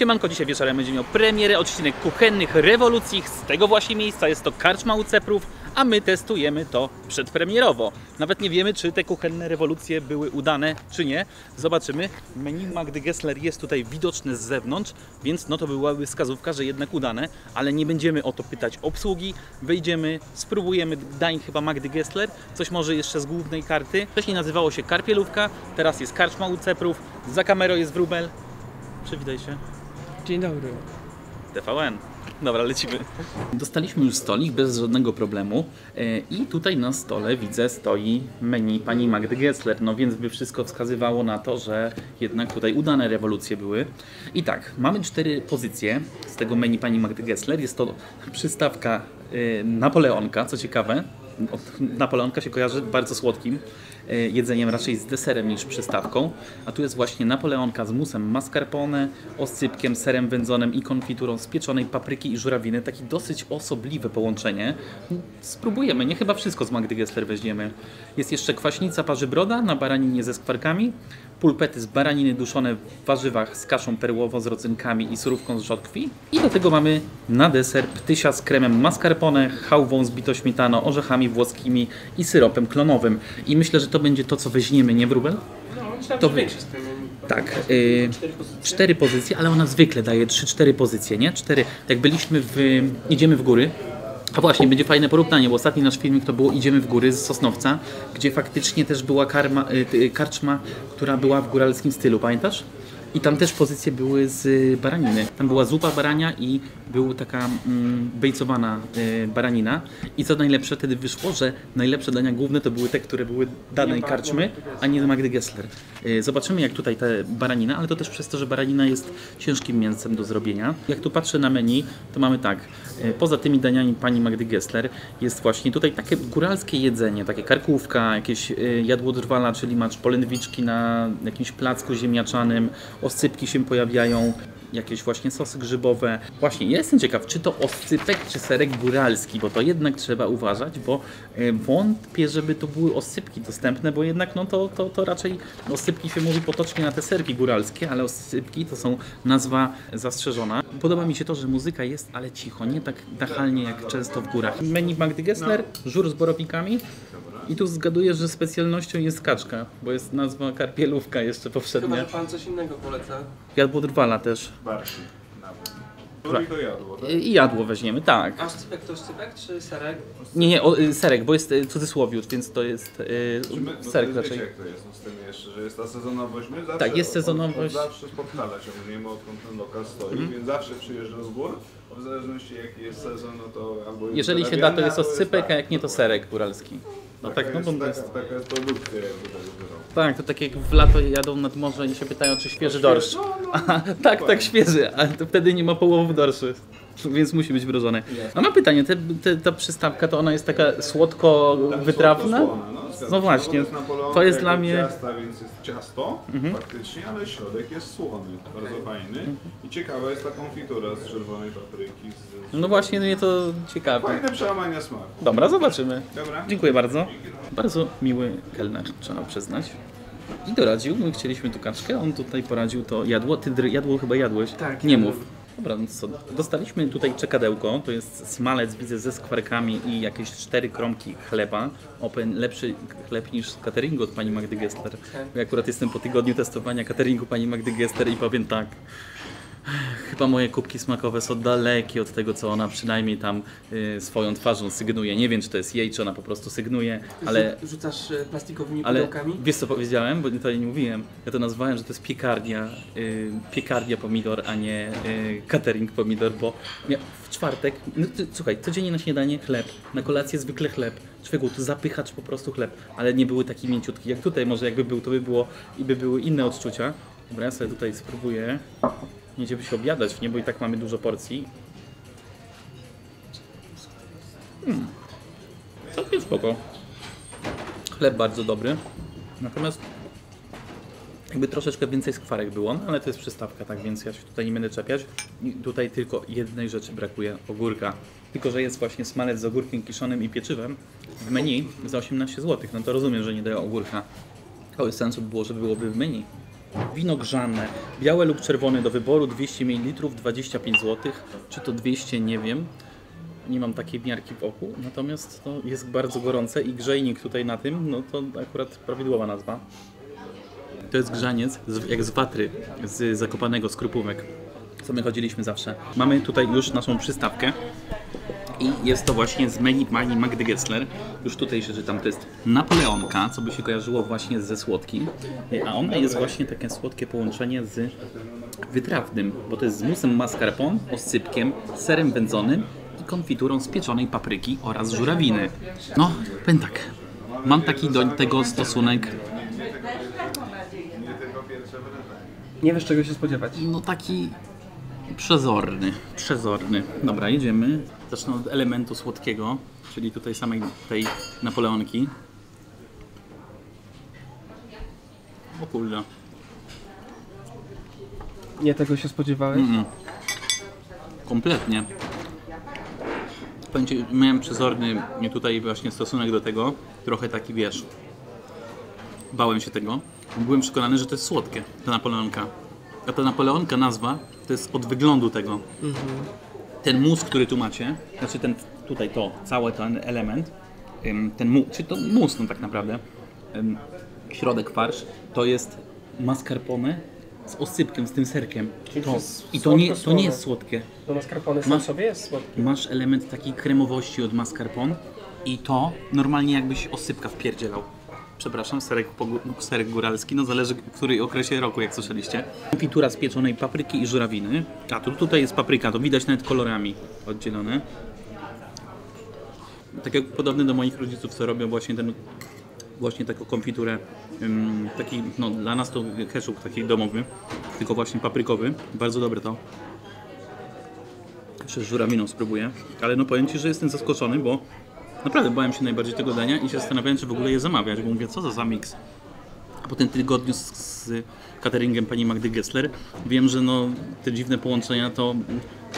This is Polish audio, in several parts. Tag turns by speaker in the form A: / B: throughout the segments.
A: Siemanko, dzisiaj wieczorem będzie miał premierę odcinek kuchennych rewolucji z tego właśnie miejsca. Jest to Karczma u Ceprów, a my testujemy to przedpremierowo. Nawet nie wiemy, czy te kuchenne rewolucje były udane, czy nie. Zobaczymy. Menu Magdy Gessler jest tutaj widoczne z zewnątrz, więc no to byłaby wskazówka, że jednak udane, ale nie będziemy o to pytać obsługi. Wyjdziemy, spróbujemy dań chyba Magdy Gessler, coś może jeszcze z głównej karty. Wcześniej nazywało się Karpielówka, teraz jest Karczma u Ceprów, za kamerą jest Wróbel. Przywitaj się.
B: Dzień dobry.
A: TVN. Dobra, lecimy. Dostaliśmy już stolik bez żadnego problemu e, i tutaj na stole widzę stoi menu pani Magdy Gessler, no więc by wszystko wskazywało na to, że jednak tutaj udane rewolucje były. I tak, mamy cztery pozycje z tego menu pani Magdy Gessler. Jest to przystawka e, Napoleonka, co ciekawe. Od Napoleonka się kojarzy bardzo słodkim jedzeniem, raczej z deserem niż przystawką. A tu jest właśnie Napoleonka z musem mascarpone, oscypkiem, serem wędzonym i konfiturą z pieczonej papryki i żurawiny. Takie dosyć osobliwe połączenie. Spróbujemy, nie chyba wszystko z Magdy Gessler weźmiemy. Jest jeszcze kwaśnica parzybroda na baraninie ze skwarkami, pulpety z baraniny duszone w warzywach z kaszą perłową z rodzynkami i surówką z rzodkwi. I do tego mamy na deser ptysia z kremem mascarpone, chałwą z bito śmietaną, orzechami włoskimi i syropem klonowym. I myślę, że to będzie to, co weźmiemy, nie wróbel?
B: No, myślałem,
A: To
B: że większy z tym.
A: Tak, y,
B: Cztery pozycje.
A: cztery pozycje, ale ona zwykle daje 3-4 pozycje, nie? Cztery. Jak byliśmy w. Idziemy w góry. A właśnie, będzie fajne porównanie, bo ostatni nasz filmik to było Idziemy w góry z Sosnowca, gdzie faktycznie też była karma, y, karczma, która była w góralskim stylu, pamiętasz? I tam też pozycje były z y, baraniny. Tam była zupa barania i była taka mm, bejcowana y, baranina. I co najlepsze, wtedy wyszło, że najlepsze dania główne to były te, które były danej karczmy, a nie Magdy Gessler. Y, Zobaczymy jak tutaj te baranina, ale to też przez to, że baranina jest ciężkim mięsem do zrobienia. Jak tu patrzę na menu, to mamy tak, y, poza tymi daniami pani Magdy Gessler jest właśnie tutaj takie góralskie jedzenie, takie karkówka, jakieś y, jadłodrwala, czyli macz polędwiczki na jakimś placku ziemniaczanym, oscypki się pojawiają, jakieś właśnie sosy grzybowe. Właśnie, jestem ciekaw, czy to oscypek, czy serek góralski, bo to jednak trzeba uważać, bo e, wątpię, żeby to były oscypki dostępne, bo jednak no to, to, to raczej oscypki się mówi potocznie na te serki góralskie, ale oscypki to są nazwa zastrzeżona. Podoba mi się to, że muzyka jest, ale cicho, nie tak nachalnie jak często w górach. Menu Magdy Gessler, żur z borownikami. I tu zgaduję, że specjalnością jest kaczka, bo jest nazwa karpielówka jeszcze
B: Chyba,
A: poprzednia.
B: że pan coś innego poleca.
A: Jadłodrwala też.
C: Barszy. Nawet. to jadło, tak?
A: I jadło weźmiemy, tak.
B: A szcypek to szcypek czy serek?
A: Nie, nie, o, y, serek, bo jest y, cudzysłowiut, więc to jest y,
C: Czy my, no
A: serek
C: to
A: raczej.
C: Wiecie jak to jest no, z tym jeszcze, że jest ta sezonowość. My zawsze,
A: Tak, jest sezonowość.
C: Od, od zawsze spotkala ciągniemy odkąd ten lokal stoi,
A: Mhm.
C: więc zawsze przyjeżdża z gór. bo W zależności jaki jest sezon, no to albo jest
A: Jeżeli się da, to jest oscypek,
C: tak.
A: a jak nie, to serek góralski. No tak, no bo to jest...
C: taka jest produkcja jakby.
A: Tak, to tak jak w lato jadą nad morze i się pytają, czy świeży dorsz.
C: No, no,
A: tak, tak, świeży, ale to wtedy nie ma połowów dorszy. Więc musi być mrożone. A mam pytanie, te, te, ta przystawka to ona jest taka słodko-wytrawna?
C: Słodko-słona, no,
A: No właśnie, to jest dla mnie- Mhm.
C: Ciasta, więc jest ciasto faktycznie, ale środek jest słony, bardzo fajny. I ciekawa jest ta konfitura z czerwonej papryki. Z.
A: No właśnie, mnie to ciekawe.
C: Fajne przełamanie smaku.
A: Dobra, zobaczymy.
C: Dobra.
A: Dziękuję bardzo. Bardzo miły kelner, trzeba przyznać. I doradził, my chcieliśmy tu kaczkę, on tutaj poradził to jadło. Ty dr- jadło chyba jadłeś?
B: Tak,
A: Nie
B: jadłem.
A: mów. Dobra, no co, dostaliśmy tutaj czekadełko, to jest smalec, widzę, ze skwarkami i jakieś cztery kromki chleba. Open, lepszy chleb niż z cateringu od pani Magdy Gessler. Ja akurat jestem po tygodniu testowania cateringu pani Magdy Gessler i powiem tak. Chyba moje kubki smakowe są dalekie od tego, co ona przynajmniej tam y, swoją twarzą sygnuje. Nie wiem, czy to jest jej, czy ona po prostu sygnuje, ale,
B: Rzu- Rzucasz e, plastikowymi
A: ale
B: pudełkami?
A: wiesz co powiedziałem, bo to nie mówiłem. Ja to nazwałem, że to jest piekarnia, y, piekarnia pomidor, a nie y, catering pomidor, bo ja w czwartek, no ty, słuchaj, codziennie na śniadanie chleb, na kolację zwykle chleb. Człowieku, to zapychacz po prostu chleb, ale nie były takie mięciutkie jak tutaj. Może jakby był, to by było i by były inne odczucia. Dobra, ja sobie tutaj spróbuję. Nie będziemy się obiadać w nie, bo i tak mamy dużo porcji. Hmm. Całkiem spoko. Chleb bardzo dobry. Natomiast jakby troszeczkę więcej skwarek było, no ale to jest przystawka, tak więc ja się tutaj nie będę czepiać. I tutaj tylko jednej rzeczy brakuje, ogórka. Tylko, że jest właśnie smalec z ogórkiem kiszonym i pieczywem w menu za 18 zł. No to rozumiem, że nie dają ogórka. Cały sensu by było, że byłoby w menu. Wino grzane, białe lub czerwone do wyboru, 200 ml, 25 zł. Czy to 200, nie wiem. Nie mam takiej miarki w oku, natomiast to jest bardzo gorące i grzejnik tutaj na tym, no to akurat prawidłowa nazwa. To jest grzaniec z, jak z watry, z zakopanego skrupówek, co my chodziliśmy zawsze. Mamy tutaj już naszą przystawkę i jest to właśnie z menu pani Magdy Gessler. Już tutaj się czytam, to jest Napoleonka, co by się kojarzyło właśnie ze słodkim, a ona jest właśnie takie słodkie połączenie z wytrawnym, bo to jest z musem mascarpone, oscypkiem, serem wędzonym i konfiturą z pieczonej papryki oraz żurawiny. No, powiem tak, mam taki do tego stosunek
B: Nie wiesz czego się spodziewać.
A: No taki przezorny, przezorny. Dobra, jedziemy. Zacznę od elementu słodkiego, czyli tutaj samej tej Napoleonki. O kurde.
B: Nie tego się spodziewałeś?
A: Kompletnie. Powiem ci, miałem przezorny tutaj właśnie stosunek do tego. Trochę taki, wiesz, bałem się tego. Byłem przekonany, że to jest słodkie, ta Napoleonka. A ta Napoleonka nazwa to jest od wyglądu tego. Ten mus, który tu macie, znaczy ten tutaj to, cały ten element, ten mu, czy to mus no tak naprawdę, środek farsz, to jest mascarpone z osypkiem, z tym serkiem.
B: Czyli
A: To, I to nie, to nie jest słodkie.
B: No mascarpone sam
A: Masz-
B: sobie jest słodki.
A: Masz element takiej kremowości od mascarpone i to normalnie jakbyś osypka wpierdzielał. Przepraszam, serek, serek góralski, no zależy w której okresie roku, jak słyszeliście. Konfitura z pieczonej papryki i żurawiny. A tu tutaj jest papryka, to widać nawet kolorami oddzielone. Tak jak podobny do moich rodziców, co robią właśnie ten właśnie taką konfiturę taki, no dla nas to ketchup taki domowy, tylko właśnie paprykowy. Bardzo dobre to. Jeszcze z żurawiną spróbuję. Ale no powiem Ci, że jestem zaskoczony, bo naprawdę bałem się najbardziej tego dania i się zastanawiałem, czy w ogóle je zamawiać, bo mówię, co za zamix. A po tym tygodniu z, z cateringiem pani Magdy Gessler wiem, że no te dziwne połączenia to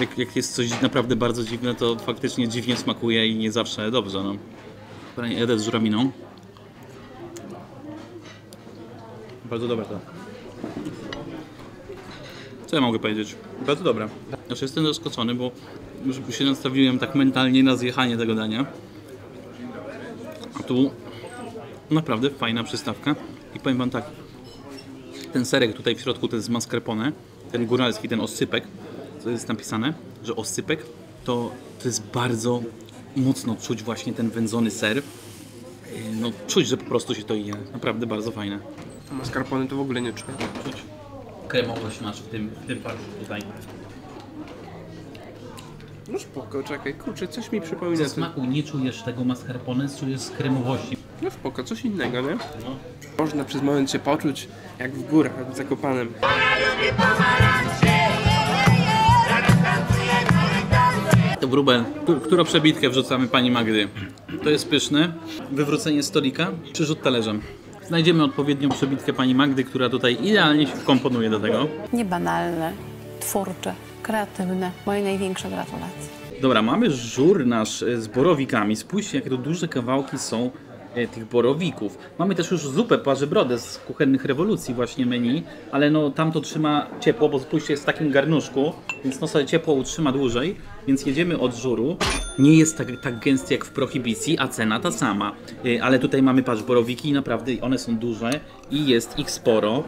A: jak, jak jest coś naprawdę bardzo dziwne, to faktycznie dziwnie smakuje i nie zawsze dobrze. No. Pani Edet z żurawiną. Bardzo dobre to. Co ja mogę powiedzieć? Bardzo dobre. Znaczy jestem zaskoczony, bo już się nastawiłem tak mentalnie na zjechanie tego dania. Tu naprawdę fajna przystawka. I powiem wam tak, ten serek tutaj w środku to jest z mascarpone, ten góralski, ten oscypek, co jest napisane, że oscypek, to, to jest bardzo mocno czuć właśnie ten wędzony ser. Yy, No czuć, że po prostu się to je. Naprawdę bardzo fajne.
B: Mascarpone to w ogóle nie czuję.
A: Czuć kremowość masz w tym, w tym farszu tutaj.
B: No spoko, czekaj, kurczę, coś mi przypomina.
A: Ze
B: ten-
A: smaku nie czujesz tego mascarpone, czujesz kremowości.
B: No spoko, coś innego, nie?
A: No.
B: Można przez moment się poczuć jak w górach, w Zakopanem.
A: To wróbel. Któ- Którą przebitkę wrzucamy pani Magdy? To jest pyszne. Wywrócenie stolika czy rzut talerzem? Znajdziemy odpowiednią przebitkę pani Magdy, która tutaj idealnie się wkomponuje do tego.
D: Niebanalne, twórcze, kreatywne. Moje największe gratulacje.
A: Dobra, mamy żur nasz e, z borowikami. Spójrzcie, jakie to duże kawałki są e, tych borowików. Mamy też już zupę parzybrodę z kuchennych rewolucji właśnie menu, ale no tam to trzyma ciepło, bo spójrzcie, jest w takim garnuszku, więc no sobie ciepło utrzyma dłużej, więc jedziemy od żuru. Nie jest tak, tak gęsty jak w prohibicji, a cena ta sama. E, Ale tutaj mamy patrz borowiki i naprawdę one są duże i jest ich sporo.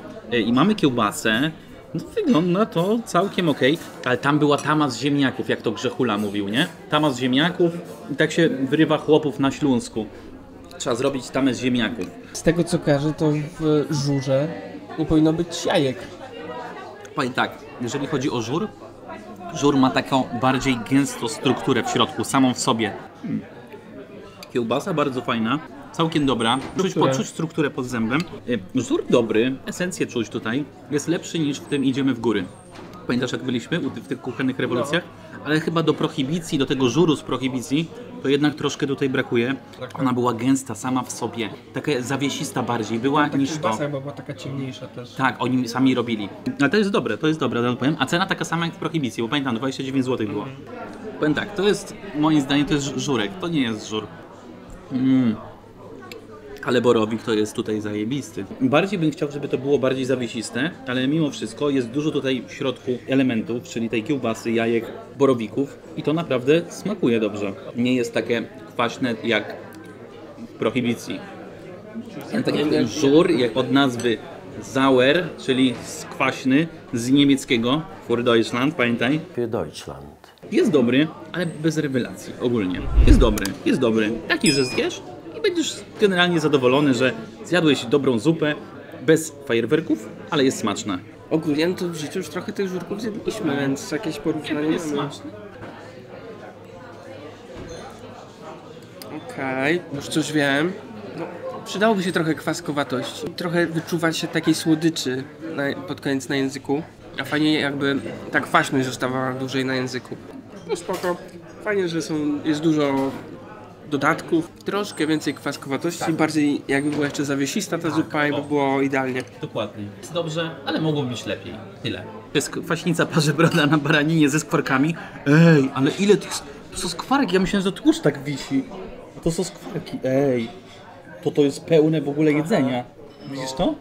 A: I mamy kiełbasę, no wygląda to całkiem ok, ale tam była tama z ziemniaków, jak to Grzechula mówił, nie? Tama z ziemniaków i tak się wyrywa chłopów na Śląsku. Trzeba zrobić tamę z ziemniaków.
B: Z tego co kojarzę, to w żurze nie powinno być jajek.
A: Powiem tak, jeżeli chodzi o żur, żur ma taką bardziej gęstą strukturę w środku, samą w sobie. Hmm. Kiełbasa bardzo fajna, całkiem dobra. Czuć,
B: Strukturę.
A: poczuć strukturę pod zębem. Y, Żur dobry, esencję czuć tutaj. Jest lepszy niż w tym idziemy w góry. Pamiętasz jak byliśmy w tych kuchennych rewolucjach? Ale chyba do prohibicji, do tego żuru z prohibicji, to jednak troszkę tutaj brakuje. Ona była gęsta sama w sobie, taka zawiesista bardziej była niż to.
B: Chyba była taka ciemniejsza też.
A: Tak, oni sami robili. Ale to jest dobre, to jest dobre, tak powiem. A cena taka sama jak w Prohibicji, bo pamiętam, 29 zł było. Powiem tak, to jest, moim zdaniem, to jest żurek, to nie jest żur. Mm. Ale borowik to jest tutaj zajebisty. Bardziej bym chciał, żeby to było bardziej zawiesiste, ale mimo wszystko jest dużo tutaj w środku elementów, czyli tej kiełbasy, jajek, borowików i to naprawdę smakuje dobrze. Nie jest takie kwaśne jak w prohibicji. Ten taki żur, jak od nazwy Sauer, czyli skwaśny z niemieckiego, für Deutschland, pamiętaj.
E: Für Deutschland.
A: Jest dobry, ale bez rewelacji ogólnie. Jest dobry, jest dobry. Taki, że zjesz będziesz generalnie zadowolony, że zjadłeś dobrą zupę bez fajerwerków, ale jest smaczna.
B: Ogólnie no to w życiu już trochę tych żurków zjedliśmy, więc jakieś porównanie
A: Jest
B: mamy.
A: smaczny.
B: Okej, już coś wiem. No, przydałoby się trochę kwaskowatości. Trochę wyczuwać się takiej słodyczy na, pod koniec na języku. A fajnie jakby ta kwaśność zostawała dłużej na języku. No spoko. Fajnie, że są, jest dużo dodatków. Troszkę więcej kwaskowatości. Bardziej jakby była jeszcze zawiesista ta zupa i by było idealnie.
A: Dokładnie. Jest dobrze, ale mogło być lepiej. Tyle. To jest kwaśnica parzebroda na baraninie ze skwarkami. Ej, ale ile tych... To są skwarki, ja myślałem, że tłuszcz tak wisi. A to są skwarki, ej. To to jest pełne w ogóle jedzenia. Widzisz to?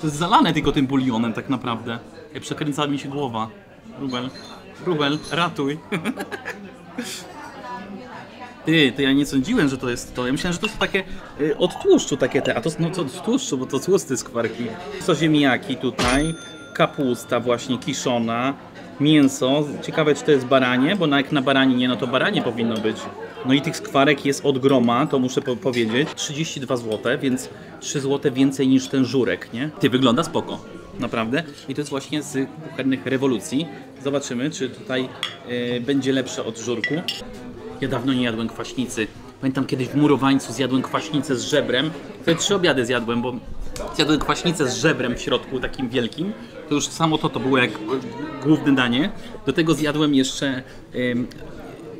A: To jest zalane tylko tym bulionem tak naprawdę. Ej, przekręca mi się głowa. Rubel, Rubel, ratuj. Ty, to ja nie sądziłem, że to jest to. Ja myślałem, że to są takie y, od tłuszczu takie te, a to no to od tłuszczu, bo to tłusty skwarki. Co ziemniaki tutaj, kapusta właśnie kiszona, mięso. Ciekawe, czy to jest baranie, bo na, jak na baraninie, no to baranie powinno być. No i tych skwarek jest od groma, to muszę po powiedzieć. 32 zł, więc 3 zł więcej niż ten żurek, nie? Ty, wygląda spoko. Naprawdę. I to jest właśnie z kuchennych rewolucji. Zobaczymy, czy tutaj y, będzie lepsze od żurku. Ja dawno nie jadłem kwaśnicy. Pamiętam kiedyś w murowańcu zjadłem kwaśnicę z żebrem. Wtedy trzy obiady zjadłem, bo zjadłem kwaśnicę z żebrem w środku takim wielkim. To już samo to to było jak główne danie. Do tego zjadłem jeszcze em,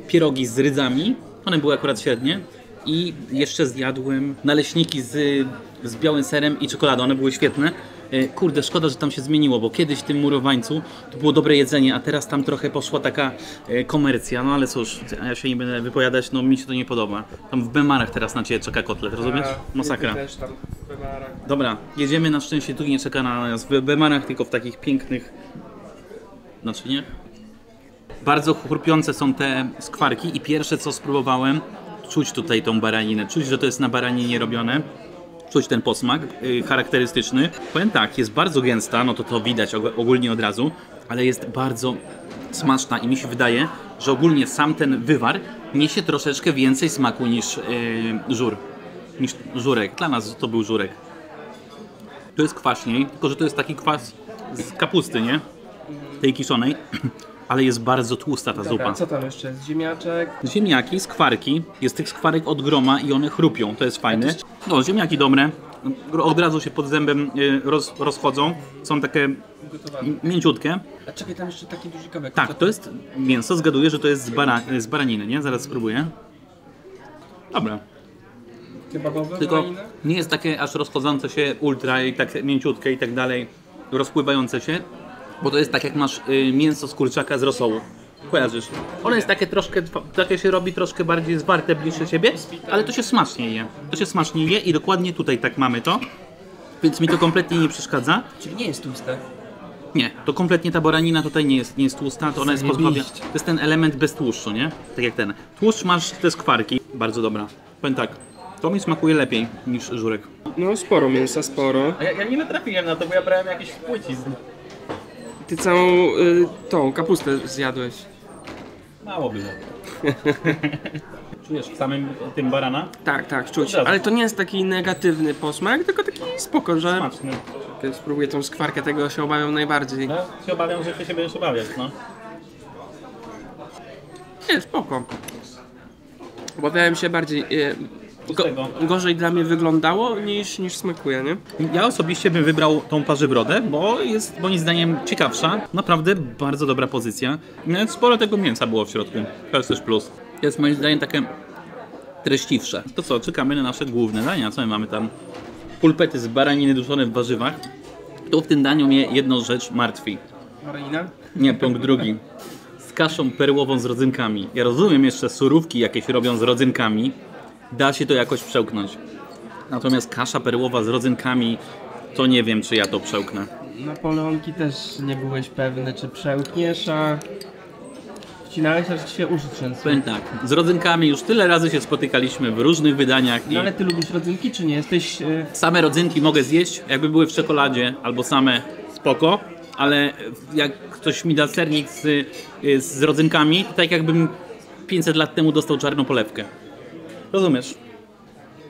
A: pierogi z rydzami. One były akurat średnie. I jeszcze zjadłem naleśniki z, z białym serem i czekoladą. One były świetne. E, Kurde, szkoda, że tam się zmieniło, bo kiedyś w tym murowańcu to było dobre jedzenie, a teraz tam trochę poszła taka e, komercja. No ale cóż, ja się nie będę wypowiadać, no mi się to nie podoba. Tam w Bemarach teraz na Ciebie czeka kotlet, rozumiesz? Masakra.
B: Też tam w Bemarach.
A: Dobra, jedziemy, na szczęście tu nie czeka na nas w Bemarach, tylko w takich pięknych naczyniach. Bardzo chrupiące są te skwarki i pierwsze co spróbowałem, czuć tutaj tą baraninę, czuć, że to jest na baraninie robione. Czuć ten posmak yy, charakterystyczny. Powiem tak, jest bardzo gęsta, no to to widać og- ogólnie od razu, ale jest bardzo smaczna i mi się wydaje, że ogólnie sam ten wywar niesie troszeczkę więcej smaku niż yy, żur, niż żurek. Dla nas to był żurek. To jest kwaśniej, tylko że to jest taki kwas z kapusty, nie? Tej kiszonej, ale jest bardzo tłusta ta
B: Dobra,
A: zupa.
B: co tam jeszcze? jest? Ziemniaczek.
A: Ziemniaki, skwarki, jest tych skwarek od groma i one chrupią, to jest fajne. No, ziemniaki dobre, od razu się pod zębem y, roz, rozchodzą, są takie
B: Gotowane.
A: mięciutkie.
B: A czekaj, tam jeszcze taki duży kawałek.
A: Tak, to jest mięso, zgaduję, że to jest z, bara, z baraniny, nie? Zaraz spróbuję. Dobra,
B: Kebabowe,
A: tylko
B: baranina?
A: nie jest takie aż rozchodzące się ultra i tak mięciutkie i tak dalej, rozpływające się, bo to jest tak jak masz y, mięso z kurczaka z rosołu. Kojarzysz? Ono jest takie troszkę, takie się robi troszkę bardziej zwarte, bliższe siebie, ale to się smacznie je. To się smacznie je i dokładnie tutaj tak mamy to, więc mi to kompletnie nie przeszkadza.
B: Czyli nie jest tłuste.
A: Nie, to kompletnie ta boranina tutaj nie jest, nie jest tłusta, to ona jest pozbawiona. To jest ten element bez tłuszczu, nie? Tak jak ten. Tłuszcz masz te skwarki, bardzo dobra. Powiem tak, to mi smakuje lepiej niż żurek.
B: No sporo mięsa, sporo.
A: A ja, ja nie natrafiłem na to, bo ja brałem jakiś płycizn.
B: Ty całą y, tą kapustę zjadłeś.
A: Mało było. Czujesz w samym tym barana?
B: Tak, tak, czuć. Ale to nie jest taki negatywny posmak, tylko taki spoko, że...
A: Smaczny.
B: Jak spróbuję tą skwarkę, tego się obawiam najbardziej.
A: No, się obawiam, że ty się będziesz obawiać, no.
B: Nie, spoko. Obawiałem się bardziej... Y, go, gorzej dla mnie wyglądało niż, niż smakuje, nie?
A: Ja osobiście bym wybrał tą parzybrodę, bo jest moim zdaniem ciekawsza. Naprawdę bardzo dobra pozycja. Nawet sporo tego mięsa było w środku. To jest też plus. Jest moim zdaniem takie treściwsze. To co, czekamy na nasze główne dania. Co my mamy tam? Pulpety z baraniny duszone w warzywach. Tu w tym daniu mnie jedną rzecz martwi.
B: Baranina?
A: Nie, punkt drugi. Z kaszą perłową z rodzynkami. Ja rozumiem jeszcze surówki jakieś robią z rodzynkami. Da się to jakoś przełknąć. Natomiast kasza perłowa z rodzynkami, to nie wiem, czy ja to przełknę.
B: Napoleonki też nie byłeś pewny, czy przełkniesz, a wcinałeś, aż ci się uszy trzęsły.
A: Powiem tak, z rodzynkami już tyle razy się spotykaliśmy w różnych wydaniach i
B: No ale ty lubisz rodzynki, czy nie? Jesteś... y,
A: same rodzynki mogę zjeść, jakby były w czekoladzie albo same spoko, ale jak ktoś mi da sernik z, z rodzynkami, to tak jakbym 500 lat temu dostał czarną polewkę. Rozumiesz?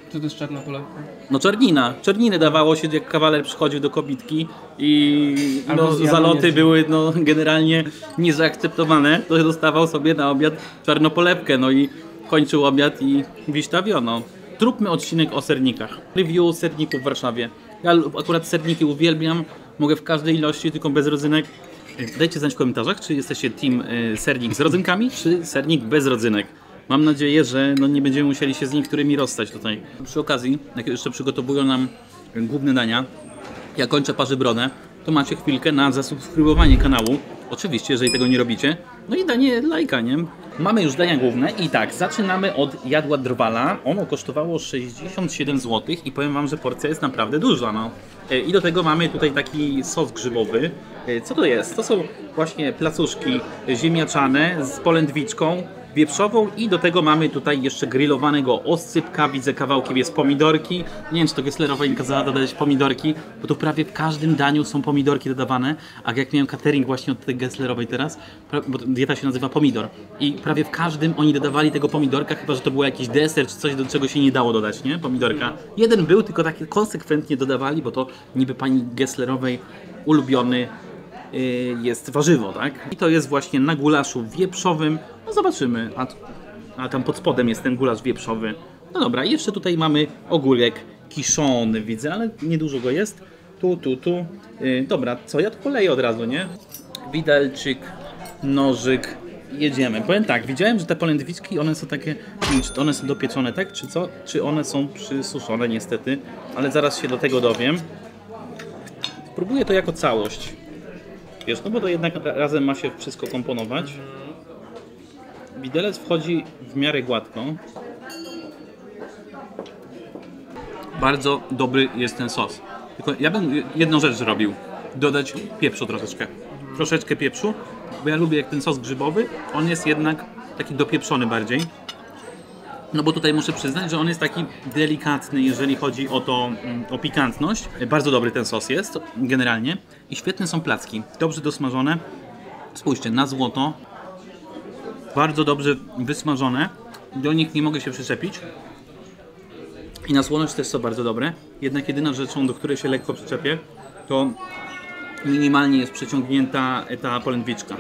B: Co to jest czarna polewka?
A: No czernina. Czerniny dawało się, jak kawaler przychodził do kobitki i no, zaloty były no, generalnie niezaakceptowane, to dostawał sobie na obiad czarnopolewkę, no i kończył obiad i wiśtawiono. Zróbmy odcinek o sernikach. Review serników w Warszawie. Ja akurat serniki uwielbiam, mogę w każdej ilości, tylko bez rodzynek. Dajcie znać w komentarzach, czy jesteście team y, sernik z rodzynkami, czy sernik bez rodzynek. Mam nadzieję, że no, nie będziemy musieli się z niektórymi rozstać tutaj. Przy okazji, jak jeszcze przygotowują nam główne dania, ja kończę parzybronę, to macie chwilkę na zasubskrybowanie kanału. Oczywiście, jeżeli tego nie robicie. No i danie lajka, nie? Mamy już dania główne i tak, zaczynamy od jadła drwala. Ono kosztowało 67 zł i powiem Wam, że porcja jest naprawdę duża, no. E, I do tego mamy tutaj taki sos grzybowy. E, Co to jest? To są właśnie placuszki ziemniaczane z polędwiczką, wieprzową i do tego mamy tutaj jeszcze grillowanego oscypka, widzę kawałkiem jest pomidorki. Nie wiem, czy to Gesslerowa im kazała dodać pomidorki, bo tu prawie w każdym daniu są pomidorki dodawane, a jak miałem catering właśnie od tej Gesslerowej teraz, bo dieta się nazywa pomidor i prawie w każdym oni dodawali tego pomidorka, chyba, że to był jakiś deser czy coś, do czego się nie dało dodać, nie? Pomidorka. Jeden był, tylko takie konsekwentnie dodawali, bo to niby pani Gesslerowej ulubiony y, jest warzywo, tak? I to jest właśnie na gulaszu wieprzowym. No zobaczymy. A, a tam pod spodem jest ten gulasz wieprzowy. No dobra, jeszcze tutaj mamy ogórek kiszony, widzę, ale niedużo go jest. Tu, tu, tu. Y, dobra, co ja tu poleję od razu, nie? Widelczyk, nożyk. Jedziemy. Powiem tak, widziałem, że te polędwiczki, one są takie, czy one są dopieczone, tak? Czy co? Czy one są przysuszone niestety, ale zaraz się do tego dowiem. Spróbuję to jako całość. Wiesz, no bo to jednak ra- razem ma się wszystko komponować. Widelec wchodzi w miarę gładko. Bardzo dobry jest ten sos. Tylko ja bym jedną rzecz zrobił. Dodać pieprzu troszeczkę. Troszeczkę pieprzu, bo ja lubię jak ten sos grzybowy, on jest jednak taki dopieprzony bardziej. No bo tutaj muszę przyznać, że on jest taki delikatny, jeżeli chodzi o to, mm, o pikantność. Bardzo dobry ten sos jest, generalnie. I świetne są placki, dobrze dosmażone. Spójrzcie, na złoto. Bardzo dobrze wysmażone. Do nich nie mogę się przyczepić. I na słoność też są bardzo dobre. Jednak jedyna rzeczą, do której się lekko przyczepię, to minimalnie jest przeciągnięta ta polędwiczka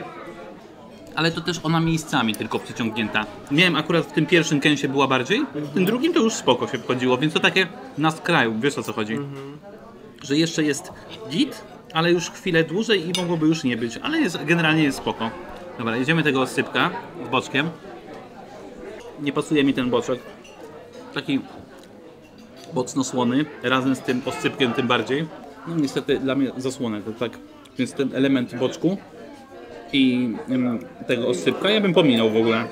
A: ale to też ona miejscami tylko przyciągnięta. Nie wiem, akurat w tym pierwszym kęsie była bardziej, w tym drugim to już spoko się wchodziło, więc to takie na skraju, wiesz o co chodzi. Że jeszcze jest git, ale już chwilę dłużej i mogłoby już nie być, ale jest, generalnie jest spoko. Dobra, jedziemy tego osypka z boczkiem. Nie pasuje mi ten boczek. Taki mocno słony, razem z tym oscypkiem tym bardziej. No niestety dla mnie zasłonę, to tak, więc ten element boczku i tego oscypka ja bym pominął w ogóle.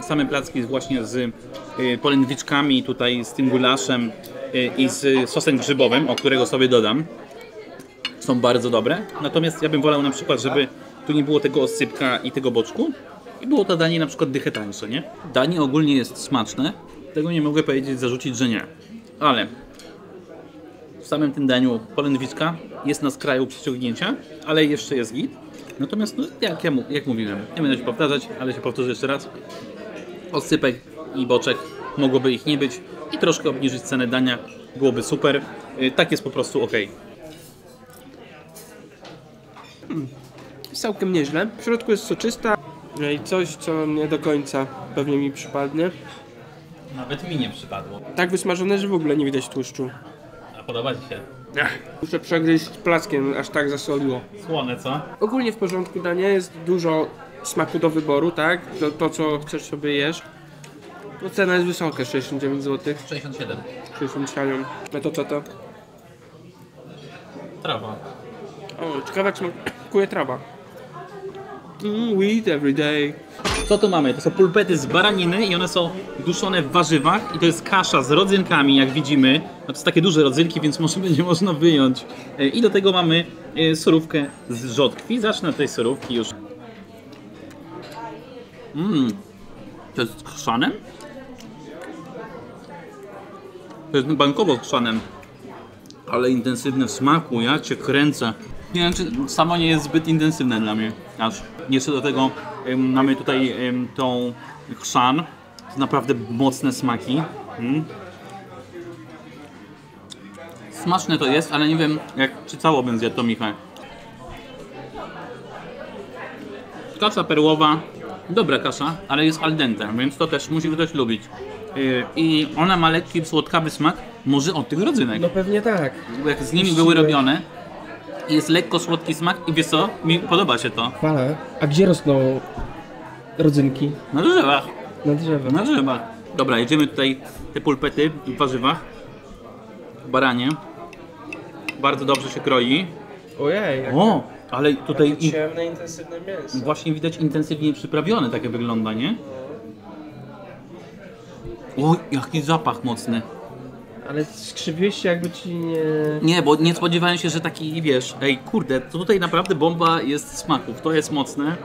A: Same placki właśnie z y, polędwiczkami, tutaj z tym gulaszem y, i z sosem grzybowym, o którego sobie dodam, są bardzo dobre. Natomiast ja bym wolał na przykład, żeby tu nie było tego oscypka i tego boczku i było to danie na przykład dychę tańsze, nie? Danie ogólnie jest smaczne, tego nie mogę powiedzieć, zarzucić, że nie. Ale w samym tym daniu polędwiczka jest na skraju przyciągnięcia, ale jeszcze jest git. Natomiast, no, jak, ja, jak mówiłem, nie będę się powtarzać, ale się powtórzę jeszcze raz. Oscypek i boczek mogłoby ich nie być i troszkę obniżyć cenę dania byłoby super. Y, Tak jest po prostu ok.
B: Jest całkiem nieźle. W środku jest soczysta i coś, co nie do końca pewnie mi przypadnie.
A: Nawet mi nie przypadło.
B: Tak wysmażone, że w ogóle nie widać tłuszczu.
A: A podoba Ci się?
B: Muszę przegryźć plackiem, aż tak zasoliło.
A: Słone, co?
B: Ogólnie w porządku danie, jest dużo smaku do wyboru, tak? To, to co chcesz sobie jesz. No cena jest wysoka, 69 zł.
A: 67.
B: 67. No to co to?
A: Trawa.
B: O, ciekawe jak smakuje trawa. Mm, every day.
A: Co tu mamy? To są pulpety z baraniny i one są duszone w warzywach i to jest kasza z rodzynkami, jak widzimy. No to są takie duże rodzynki, więc może będzie można wyjąć. E, I do tego mamy e, surówkę z rzodkwi. Zacznę od tej surówki już. Mmm, to jest z chrzanem? To jest bankowo z chrzanem, ale intensywne w smaku, ja cię kręcę. Nie wiem, czy samo nie jest zbyt intensywne dla mnie, aż. Jeszcze do tego mamy tutaj tą chrzan, to naprawdę mocne smaki. Mm. Smaczne to jest, ale nie wiem, jak, czy cało bym zjadł to Michał. Kasza perłowa, dobra kasza, ale jest al dente, więc to też musi ktoś lubić. Yy, I ona ma lekki, słodkawy smak, może od tych rodzynek.
B: No pewnie tak.
A: Jak z nimi były robione, jest lekko słodki smak i wiesz co, mi podoba się to.
B: Chwale. A gdzie rosną rodzynki?
A: Na drzewach,
B: Na drzewach.
A: na drzewach. Dobra, jedziemy tutaj te pulpety w warzywach. Baranie. Bardzo dobrze się kroi.
B: Ojej, jak
A: O, ale tutaj i
B: ciemne, intensywne mięso.
A: właśnie widać intensywnie przyprawione, takie wygląda, nie? O, jaki zapach mocny.
B: Ale skrzywiłeś się jakby ci nie...
A: Nie, bo nie spodziewałem się, że taki, wiesz, ej, kurde, to tutaj naprawdę bomba jest smaków, to jest mocne,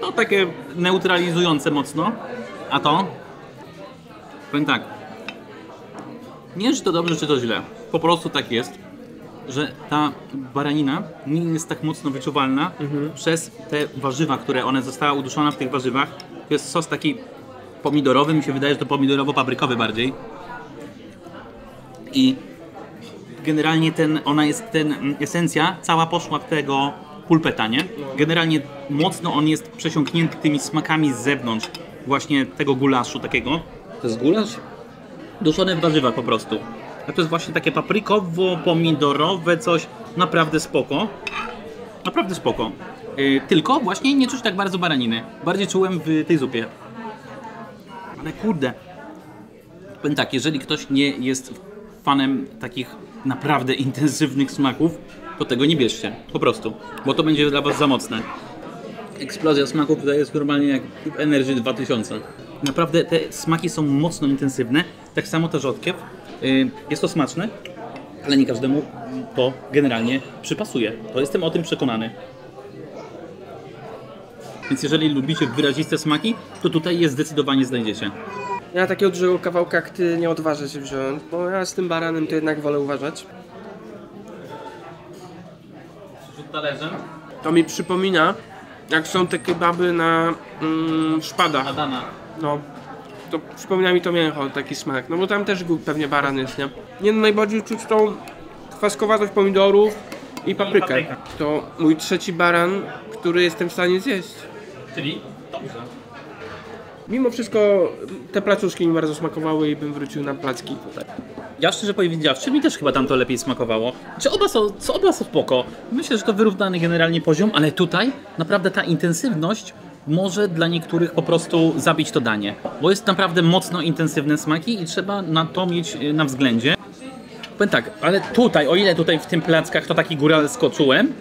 A: to takie neutralizujące mocno, a to, powiem tak, nie czy to dobrze, czy to źle, po prostu tak jest, że ta baranina nie jest tak mocno wyczuwalna przez te warzywa, które one zostały uduszone w tych warzywach, to jest sos taki pomidorowy, mi się wydaje, że to pomidorowo-paprykowy bardziej i generalnie ten, ona jest, ten mm, esencja cała poszła w tego pulpeta, nie? Generalnie mocno on jest przesiąknięty tymi smakami z zewnątrz, właśnie tego gulaszu takiego. To jest gulasz? Duszone w warzywach po prostu. A to jest właśnie takie paprykowo-pomidorowe coś, naprawdę spoko. Naprawdę spoko. Yy, tylko właśnie nie czuć tak bardzo baraniny. Bardziej czułem w tej zupie. Ale kurde, Powiem tak, jeżeli ktoś nie jest fanem takich naprawdę intensywnych smaków, to tego nie bierzcie. Po prostu. Bo to będzie dla Was za mocne. Eksplozja smaków tutaj jest normalnie jak w Energy 2000. Naprawdę te smaki są mocno intensywne. Tak samo ta rzodkiew. Yy, Jest to smaczne, ale nie każdemu to generalnie przypasuje. To jestem o tym przekonany. Więc jeżeli lubicie wyraziste smaki, to tutaj je zdecydowanie znajdziecie.
B: Ja takiego dużego kawałka jak ty nie odważę się wziąć, bo ja z tym baranem to jednak wolę uważać.
A: Rzut talerzem.
B: To mi przypomina, jak są te kebaby na mm, szpadach.
A: Adana.
B: No, to przypomina mi to mięcho, taki smak. No bo tam też pewnie baran jest, nie? Nie no, najbardziej czuć tą kwaskowatość pomidorów i paprykę. To mój trzeci baran, który jestem w stanie zjeść.
A: Czyli dobrze.
B: Mimo wszystko te placuszki mi bardzo smakowały i bym wrócił na placki.
A: Ja szczerze powiedziawszy, mi też chyba tam to lepiej smakowało. Czy oba są, co oba są spoko. Myślę, że to wyrównany generalnie poziom, ale tutaj naprawdę ta intensywność może dla niektórych po prostu zabić to danie. Bo jest naprawdę mocno intensywne smaki i trzeba na to mieć y, na względzie. Powiem tak, ale tutaj, o ile tutaj w tym plackach to taki góralsko czułem,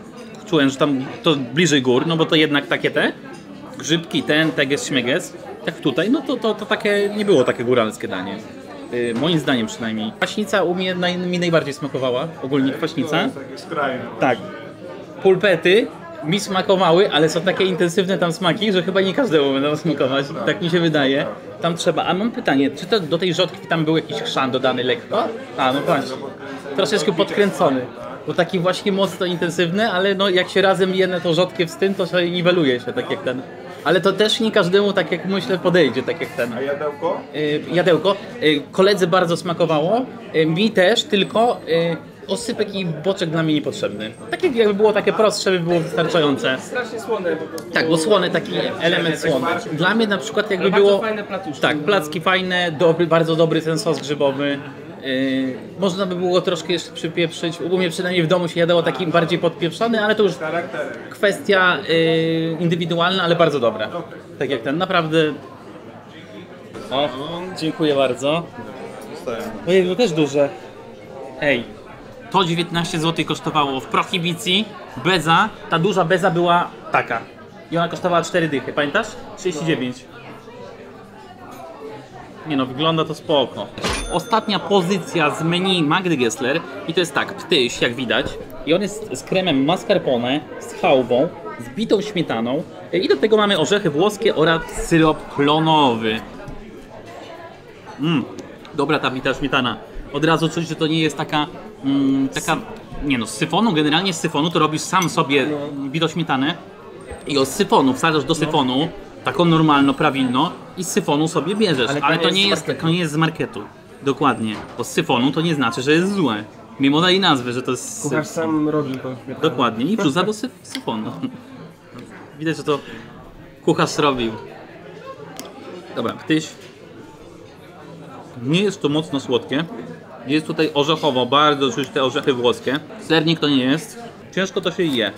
A: czułem, że tam to bliżej gór, no bo to jednak takie te, grzybki, ten, teges, śmeges, tak tutaj, no to, to, to takie, nie było takie góralskie danie. Y, moim zdaniem przynajmniej. Kwaśnica u mnie naj, mi najbardziej smakowała, ogólnie kwaśnica. Tak. Pulpety mi smakowały, ale są takie intensywne tam smaki, że chyba nie każdemu będą smakować. Tak mi się wydaje. Tam trzeba. A mam pytanie, czy to do tej rzodkwi tam był jakiś chrzan dodany lekko? A, no właśnie. Troszeczkę podkręcony. Bo taki właśnie mocno intensywny, ale no jak się razem jedne to rzodkiew z tym, to się niweluje się, tak jak ten. Ale to też nie każdemu, tak jak myślę, podejdzie, tak jak ten.
C: A jadełko?
A: Y, jadełko. Y, Koledzy bardzo smakowało. Y, Mi też, tylko y, osypek i boczek dla mnie niepotrzebny. Tak jak jakby było takie prostsze, by było wystarczające.
B: Strasznie słone po prostu.
A: Tak, bo słony taki element słony. Dla mnie na przykład jakby było...
B: fajne placuszki.
A: Tak, placki fajne, dobry, bardzo dobry ten sos grzybowy. Yy, można by było troszkę jeszcze przypieprzyć. U mnie przynajmniej w domu się jadało taki bardziej podpieprzony, ale to już kwestia yy, indywidualna, ale bardzo dobra. Tak jak ten, naprawdę. O, dziękuję bardzo. Ojej, to też duże. Ej, to 19 zł kosztowało w prohibicji. Beza, ta duża beza była taka. i ona kosztowała 4 dychy, pamiętasz? 39. Nie no, wygląda to spoko. Ostatnia pozycja z menu Magdy Gessler i to jest tak, ptyś, jak widać. I on jest z kremem mascarpone, z chałwą, z bitą śmietaną i do tego mamy orzechy włoskie oraz syrop klonowy. Mmm, dobra ta bita śmietana. Od razu czuć, że to nie jest taka, mm, taka, nie no, z syfonu, generalnie z syfonu to robisz sam sobie bitą śmietanę i od syfonu wsadzasz do syfonu, taką normalną, prawilną i z syfonu sobie bierzesz, ale,
B: Ale to
A: to
B: nie jest z
A: jest,
B: marketu.
A: to nie jest z marketu. Dokładnie, bo z syfonu to nie znaczy, że jest złe. Mimo tej nazwy, że to jest
B: Kucharz
A: syfon.
B: sam robi śmietanę.
A: Dokładnie, i wrzuca do sy syfonu. Widać, że to kucharz zrobił. Dobra, ptyś. Nie jest to mocno słodkie. Jest tutaj orzechowo, bardzo czuć te orzechy włoskie. Sernik to nie jest. Ciężko to się je.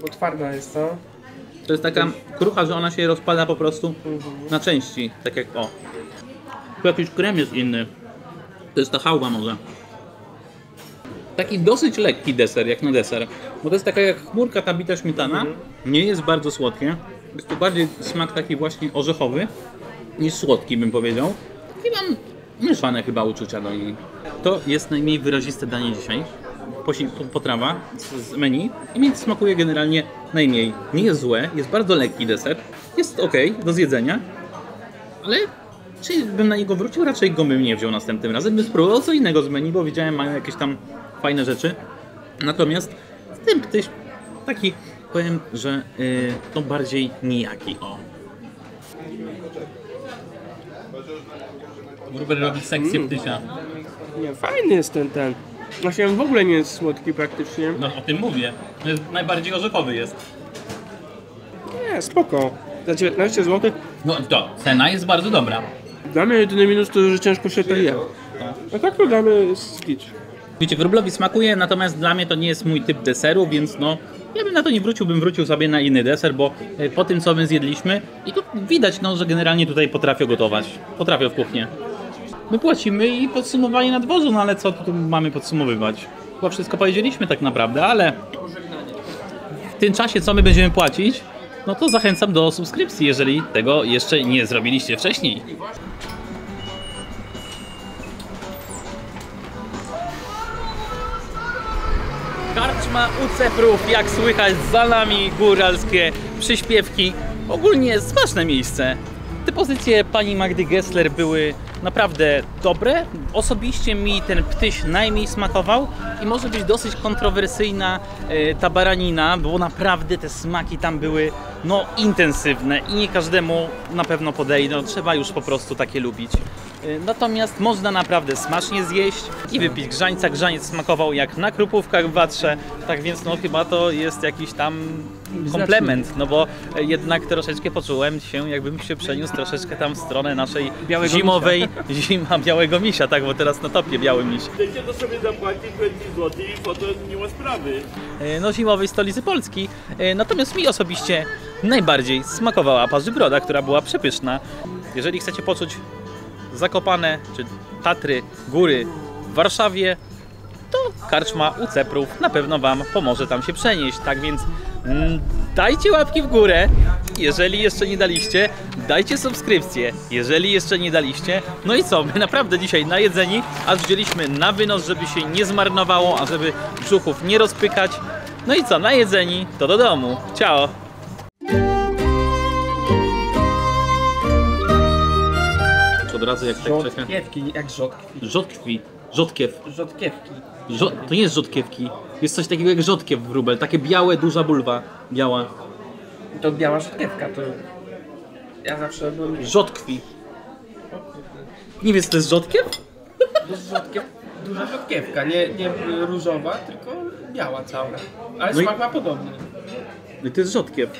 B: Bo twarda jest, co?
A: To jest taka krucha, że ona się rozpada po prostu na części. Tak jak o. Tu jakiś krem jest inny. To jest ta chałwa może. Taki dosyć lekki deser, jak na deser. Bo to jest taka jak chmurka ta bita śmietana. Nie jest bardzo słodkie. Jest to bardziej smak taki właśnie orzechowy niż słodki bym powiedział. I mam mieszane chyba uczucia do niej. To jest najmniej wyraziste danie dzisiaj. Potrawa z menu i mi smakuje generalnie najmniej. Nie jest złe, jest bardzo lekki deser. Jest ok do zjedzenia, ale czy bym na niego wrócił? Raczej go bym nie wziął następnym razem. Bym spróbował co innego z menu, bo widziałem mają jakieś tam fajne rzeczy. Natomiast z tym ktoś taki powiem, że y, to bardziej nijaki. O. Gruber robi sekcję ptysia.
B: Nie, fajny jest ten, ten. Właśnie on w ogóle nie jest słodki praktycznie.
A: No o tym mówię. Jest najbardziej orzechowy jest.
B: Nie, spoko. Za 19 zł.
A: No to, cena jest bardzo dobra.
B: Dla mnie jedyny minus to, że ciężko się to je. A tak to dla mnie jest skicz.
A: Wiecie, wróblowi smakuje, natomiast dla mnie to nie jest mój typ deseru, więc no ja bym na to nie wrócił, bym wrócił sobie na inny deser, bo e, po tym co my zjedliśmy i tu widać no, że generalnie tutaj potrafią gotować, potrafią w kuchnię. My płacimy i podsumowanie na dworzu, no ale co tu mamy podsumowywać? Chyba wszystko powiedzieliśmy tak naprawdę, ale w tym czasie co my będziemy płacić, no to zachęcam do subskrypcji, jeżeli tego jeszcze nie zrobiliście wcześniej. Karczma u Ceprów, jak słychać za nami góralskie przyśpiewki. Ogólnie smaczne miejsce. Te pozycje pani Magdy Gessler były naprawdę dobre. Osobiście mi ten ptyś najmniej smakował i może być dosyć kontrowersyjna e, ta baranina, bo naprawdę te smaki tam były no intensywne i nie każdemu na pewno podejdą. Trzeba już po prostu takie lubić. E, Natomiast można naprawdę smacznie zjeść i wypić grzańca. Grzaniec smakował jak na krupówkach w Watrze, tak więc no chyba to jest jakiś tam komplement, no bo e, jednak troszeczkę poczułem się, jakbym się przeniósł troszeczkę tam w stronę naszej
B: Białego
A: zimowej, zima białego misia, tak, bo teraz na topie biały miś.
E: Chcecie to sobie zapłacić 20 zł i potem nie ma sprawy.
A: E, no, zimowej stolicy Polski. E, Natomiast mi osobiście najbardziej smakowała parzybroda, która była przepyszna. Jeżeli chcecie poczuć Zakopane czy Tatry, góry w Warszawie, to karczma u Ceprów na pewno Wam pomoże tam się przenieść. Tak więc mm, dajcie łapki w górę, jeżeli jeszcze nie daliście, dajcie subskrypcję, jeżeli jeszcze nie daliście. No i co, my naprawdę dzisiaj najedzeni, aż wzięliśmy na wynos, żeby się nie zmarnowało, a żeby brzuchów nie rozpykać. No i co, najedzeni, to do domu. Ciao! Razu jak tak czeka.
B: Rzodkiewki, jak rzodkwi.
A: Rzodkwi. Rzodkiew.
B: Rzodkiewki.
A: Rzo- to nie jest rzodkiewki. Jest coś takiego jak rzodkiew wróbel. Takie białe, duża bulwa. Biała.
B: To biała rzodkiewka, to... Ja zawsze byłem...
A: Rzodkwi. Nie wiesz, co to jest rzodkiew?
B: Rzodkiew... Duża rzodkiewka, nie, nie różowa, tylko biała cała. Ale
A: No i-
B: smak ma podobny.
A: No i to jest rzodkiew.